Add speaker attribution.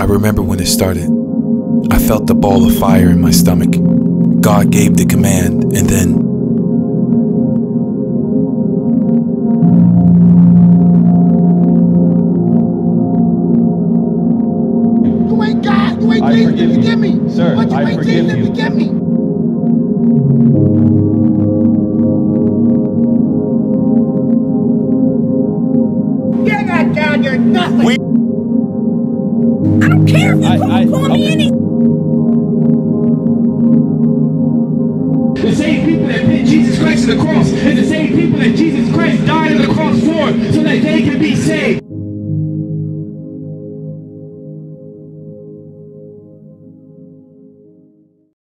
Speaker 1: I remember when it started. I felt the ball of fire in my stomach. God gave the command, and then.
Speaker 2: You ain't God. You ain't
Speaker 3: I
Speaker 2: Jesus.
Speaker 3: forgive
Speaker 2: You
Speaker 3: you.
Speaker 2: forgive me.
Speaker 3: Sir,
Speaker 2: but you
Speaker 3: I forgive
Speaker 2: Jesus.
Speaker 3: you.
Speaker 2: Forgive me. You ain't got down there nothing.
Speaker 1: We-
Speaker 2: I don't care if you
Speaker 3: I-
Speaker 2: call,
Speaker 3: I-
Speaker 2: call me
Speaker 3: okay.
Speaker 2: any.
Speaker 4: The same people that put Jesus Christ to the cross and the same people that Jesus Christ died on the cross for so that they can be saved.